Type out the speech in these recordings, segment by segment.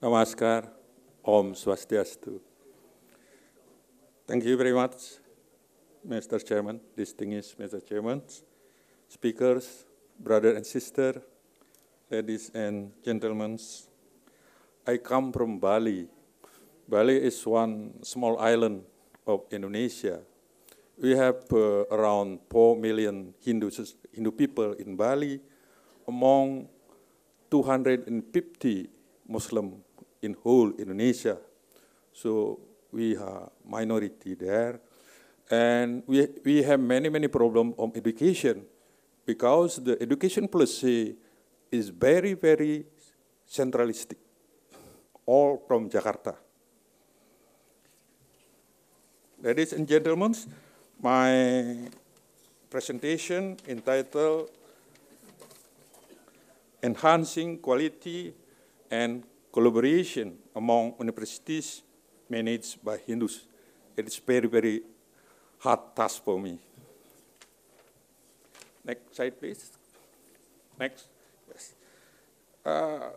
Namaskar, Om Swastiastu. Thank you very much, Mr. Chairman, distinguished Mr. Chairman, speakers, brother and sister, ladies and gentlemen. I come from Bali. Bali is one small island of Indonesia. We have uh, around 4 million Hindu, Hindu people in Bali, among 250 Muslim in whole Indonesia. So we are minority there. And we, we have many, many problems on education because the education policy is very, very centralistic, all from Jakarta. Ladies and gentlemen, my presentation entitled Enhancing Quality and Collaboration Among Universities Managed by Hindus. It is very, very hard task for me. Next slide, please. Next. Yes. Uh,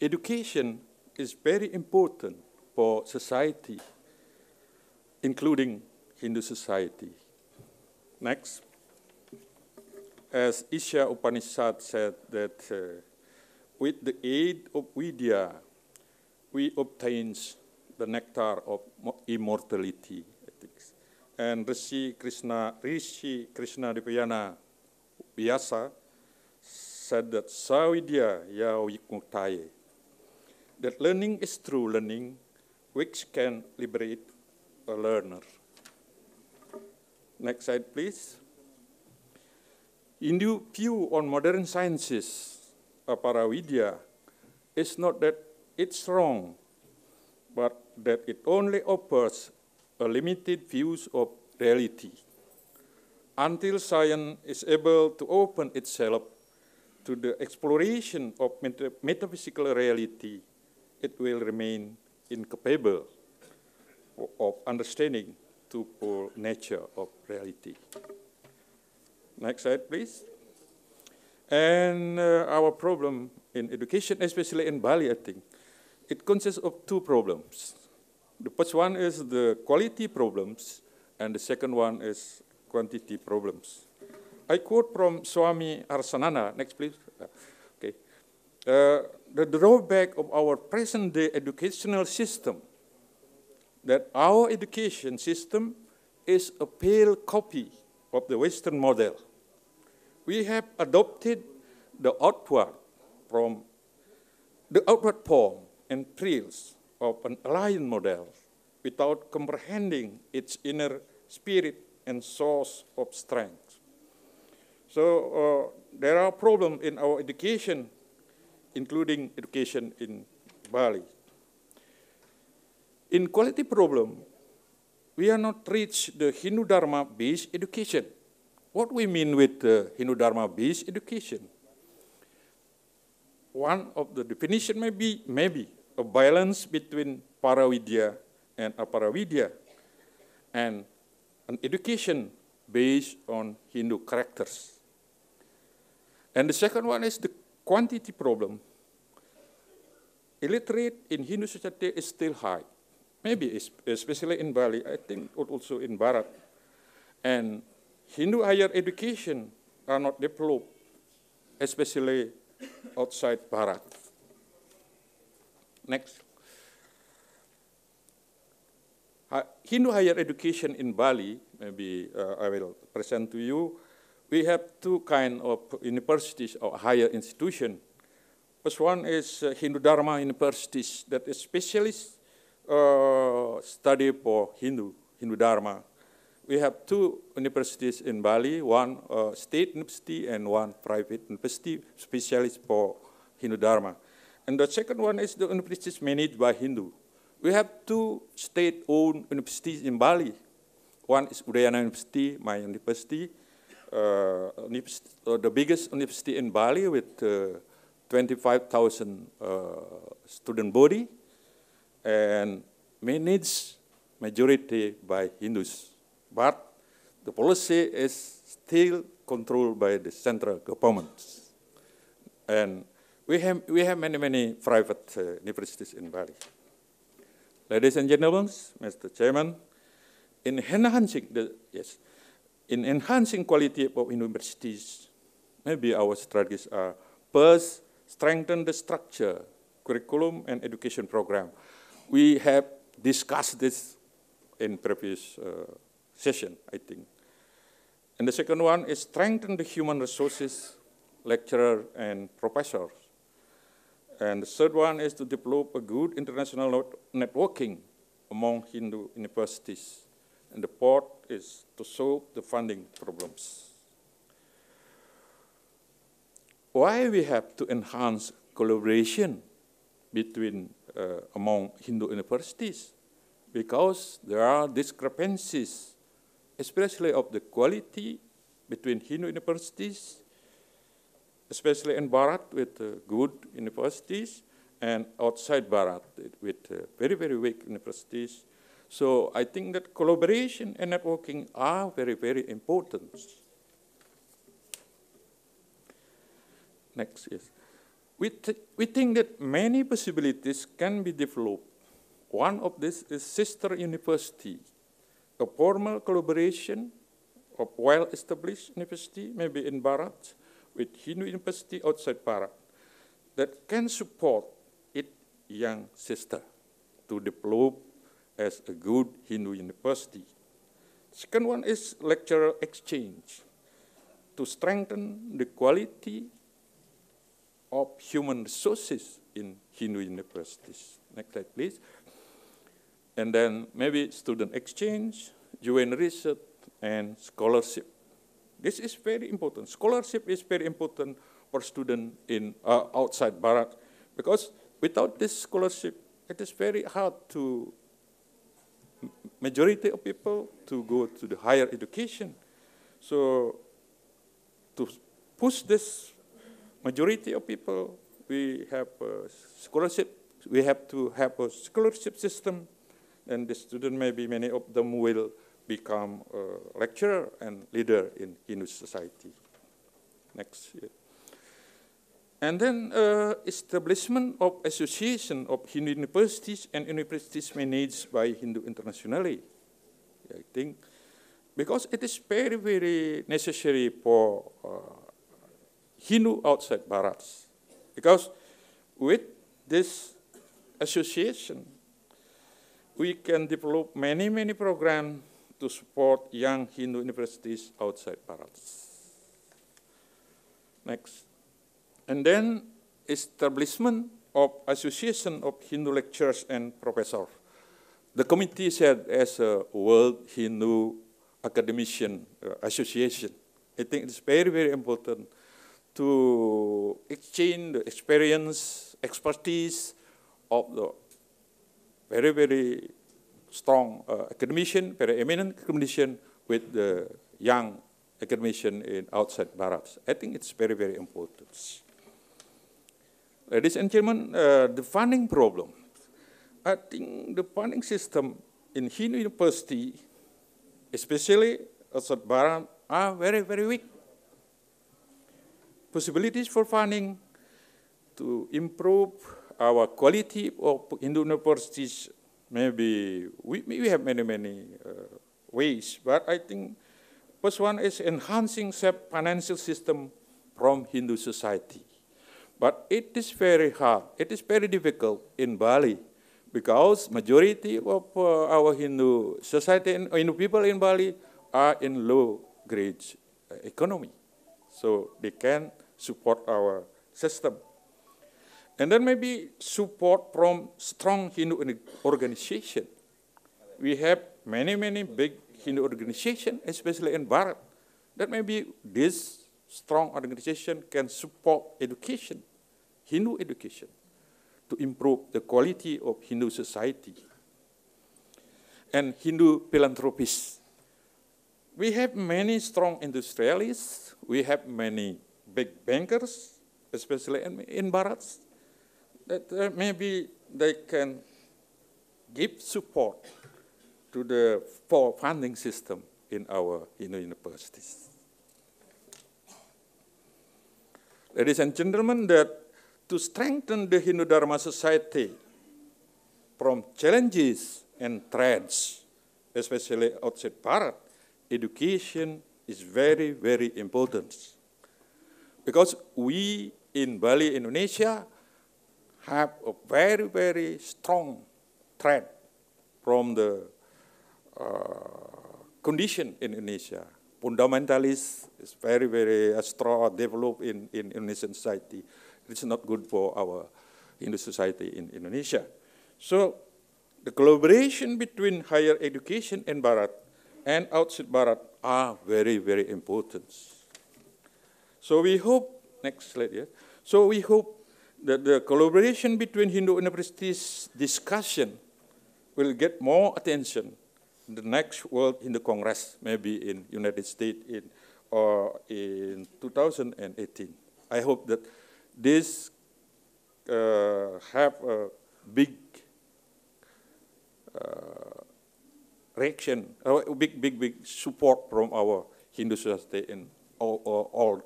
education is very important for society, including Hindu society. Next. As Isha Upanishad said that uh, with the aid of Vidya, we obtain the nectar of immortality. And Rishi Krishna, Rishi Krishna Dvaipayana Vyasa said that Savidya Yavikmuktaye, that learning is true learning which can liberate a learner. Next slide, please. Hindu view on modern sciences, Aparavidya, is not that it's wrong, but that it only offers a limited views of reality. Until science is able to open itself to the exploration of meta metaphysical reality, it will remain incapable of understanding the full nature of reality. Next slide, please. And uh, our problem in education, especially in Bali, I think, it consists of two problems. The first one is the quality problems, and the second one is quantity problems. I quote from Swami Arsanana, next please. Uh, okay. Uh, the drawback of our present day educational system, that our education system is a pale copy of the Western model. We have adopted the outward from the outward form and trails of an alien model without comprehending its inner spirit and source of strength. So uh, there are problems in our education, including education in Bali. In quality problem, we are not reached the Hindu Dharma based education. What we mean with uh, the Hindu Dharma based education? One of the definition may be, maybe a balance between Paravidya and Aparavidya, and an education based on Hindu characters. And the second one is the quantity problem. Illiterate in Hindu society is still high, maybe especially in Bali, I think also in Bharat. And Hindu higher education are not developed, especially outside Bharat. Next. Hindu higher education in Bali, maybe uh, I will present to you. We have two kind of universities or higher institution. First one is uh, Hindu Dharma universities that is specialist uh, study for Hindu, Hindu Dharma. We have two universities in Bali, one uh, state university and one private university, specialist for Hindu Dharma. And the second one is the universities managed by Hindu. We have two state-owned universities in Bali. One is Udayana University, my university, uh, university uh, the biggest university in Bali with uh, 25,000 uh, student body and managed majority by Hindus. But the policy is still controlled by the central government. And we have, we have many, many private uh, universities in Bali. Ladies and gentlemen, Mr. Chairman, in enhancing the, yes, in enhancing quality of universities, maybe our strategies are first, strengthen the structure, curriculum, and education program. We have discussed this in previous uh, session, I think. And the second one is strengthen the human resources, lecturer and professors. And the third one is to develop a good international networking among Hindu universities. And the fourth is to solve the funding problems. Why we have to enhance collaboration between uh, among Hindu universities? Because there are discrepancies, especially of the quality between Hindu universities especially in Bharat with uh, good universities and outside Bharat with uh, very, very weak universities. So I think that collaboration and networking are very, very important. Next, yes. We, we think that many possibilities can be developed. One of this is sister university, a formal collaboration of well-established university, maybe in Bharat, with Hindu University outside Bharat that can support its young sister to develop as a good Hindu university. Second one is lecturer exchange to strengthen the quality of human resources in Hindu universities. Next slide, please. And then maybe student exchange, UN research, and scholarship. This is very important. Scholarship is very important for students in uh, outside Bharat because without this scholarship, it is very hard to majority of people to go to the higher education. So to push this majority of people, we have a scholarship. We have to have a scholarship system, and the student maybe many of them will become a lecturer and leader in Hindu society. Next. Yeah. And then uh, establishment of association of Hindu universities and universities managed by Hindu internationally. I think because it is very, very necessary for uh, Hindu outside Bharat. Because with this association, we can develop many, many programs to support young Hindu universities outside Bharat. Next. And then establishment of association of Hindu lecturers and professors. The committee said as a World Hindu Academician uh, Association. I think it's very, very important to exchange the experience, expertise of the very, very strong uh, academician, very eminent academician with the young academician in outside Bharat. I think it's very, very important. Ladies and gentlemen, uh, the funding problem. I think the funding system in Hindu University, especially outside Bharat, are very, very weak. Possibilities for funding to improve our quality of Hindu universities maybe we, we have many, many uh, ways, but I think first one is enhancing the financial system from Hindu society. But it is very hard, it is very difficult in Bali because majority of uh, our Hindu society and Hindu people in Bali are in low grade uh, economy. So they can support our system. And then maybe support from strong Hindu organization. We have many, many big Hindu organization, especially in Bharat, that maybe this strong organization can support education, Hindu education, to improve the quality of Hindu society. And Hindu philanthropists. We have many strong industrialists, we have many big bankers, especially in, in Bharat, that maybe they can give support to the for funding system in our universities. Ladies and gentlemen, that to strengthen the Hindu Dharma society from challenges and threats, especially outside Bharat, education is very, very important. Because we in Bali, Indonesia, have a very, very strong threat from the uh, condition in Indonesia. Fundamentalist is very, very strong, developed in, in Indonesian society. It's not good for our Hindu society in Indonesia. So the collaboration between higher education in Bharat and outside Bharat are very, very important. So we hope, next slide here. So we hope that the collaboration between Hindu universities discussion will get more attention in the next World Hindu Congress, maybe in United States in, or in 2018. I hope that this uh, have a big uh, reaction, a big, big, big support from our Hindu society in all, all, all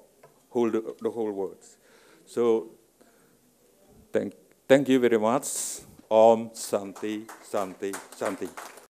whole, the whole world. So thank, thank you very much. Om Santi, Santi, Santi.